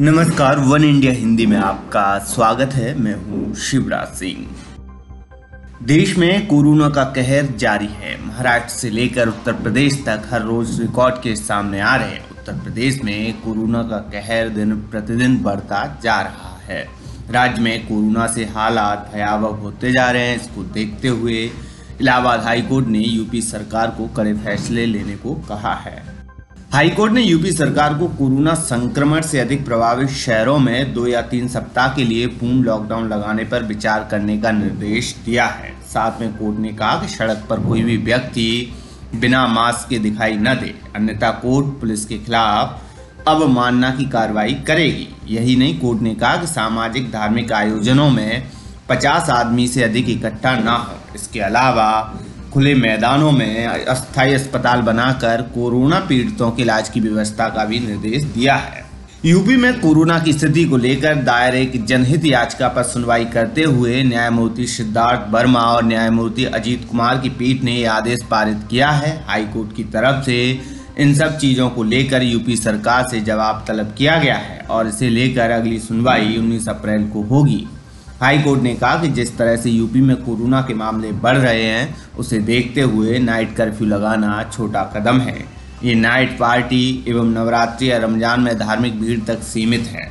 नमस्कार, one India Hindi में आपका स्वागत है। मैं हूँ शिवराज सिंह। देश में कोरोना का कहर जारी है। महाराष्ट्र से लेकर उत्तर प्रदेश तक हर रोज रिकॉर्ड के सामने आ रहे हैं। उत्तर प्रदेश में कोरोना का कहर दिन प्रतिदिन बढ़ता जा रहा है। राज्य में कोरोना से हालात भयावह होते जा रहे हैं। इसको देखते हुए इलाहाबाद हाईकोर्ट ने यूपी सरकार को कड़े फैसले लेने को कहा है। हाईकोर्ट ने यूपी सरकार को कोरोना संक्रमण से अधिक प्रभावित शहरों में दो या तीन सप्ताह के लिए पूर्ण लॉकडाउन लगाने पर विचार करने का निर्देश दिया है। साथ में कोर्ट ने कहा कि सड़क पर कोई भी व्यक्ति बिना मास्क के दिखाई न दे। अन्यथा कोर्ट पुलिस के खिलाफ अवमानना की कार्रवाई करेगी। यही नहीं, कोर्ट ने कहा कि सामाजिक, धार्मिक आयोजनों में 50 आदमी से अधिक इकट्ठा न हो। इसके अलावा खुले मैदानों में अस्थायी अस्पताल बनाकर कोरोना पीड़ितों के इलाज की व्यवस्था का भी निर्देश दिया है। यूपी में कोरोना की स्थिति को लेकर दायर एक जनहित याचिका पर सुनवाई करते हुए न्यायमूर्ति सिद्धार्थ वर्मा और न्यायमूर्ति अजीत कुमार की पीठ ने यह आदेश पारित किया है। हाईकोर्ट की तरफ़ से इन सब चीज़ों को लेकर यूपी सरकार से जवाब तलब किया गया है और इसे लेकर अगली सुनवाई 19 अप्रैल को होगी। हाई कोर्ट ने कहा कि जिस तरह से यूपी में कोरोना के मामले बढ़ रहे हैं, उसे देखते हुए नाइट कर्फ्यू लगाना छोटा कदम है। ये नाइट पार्टी एवं नवरात्रि या रमज़ान में धार्मिक भीड़ तक सीमित है।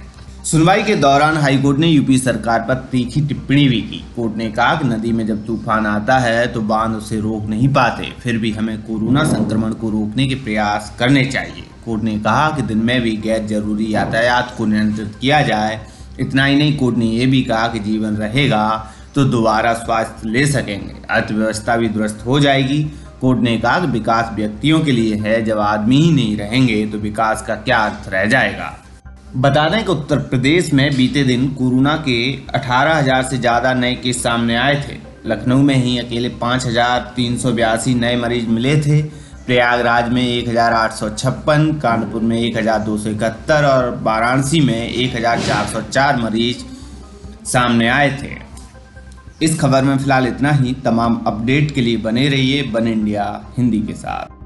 सुनवाई के दौरान हाईकोर्ट ने यूपी सरकार पर तीखी टिप्पणी भी की। कोर्ट ने कहा कि नदी में जब तूफ़ान आता है तो बाँध उसे रोक नहीं पाते। फिर भी हमें कोरोना संक्रमण को रोकने के प्रयास करने चाहिए। कोर्ट ने कहा कि दिन में भी गैर ज़रूरी यातायात को नियंत्रित किया जाए इतना ही नहीं कोर्ट ने यह भी कहा कि जीवन रहेगा तो दोबारा स्वास्थ्य ले सकेंगे। अर्थव्यवस्था भी दुरुस्त हो जाएगी। कोर्ट ने कहा कि विकास व्यक्तियों के लिए है जब आदमी ही नहीं रहेंगे तो विकास का क्या अर्थ रह जाएगा? बता दें कि उत्तर प्रदेश में बीते दिन कोरोना के 18,000 से ज़्यादा नए केस सामने आए थे। लखनऊ में ही अकेले पाँच नए मरीज़ मिले थे। प्रयागराज में एक हज़ार आठ सौ छप्पन, कानपुर में एक हज़ार दो सौ इकहत्तर और वाराणसी में एक हज़ार चार सौ चार मरीज़ सामने आए थे। इस खबर में फ़िलहाल इतना ही। तमाम अपडेट के लिए बने रहिए बन इंडिया हिंदी के साथ।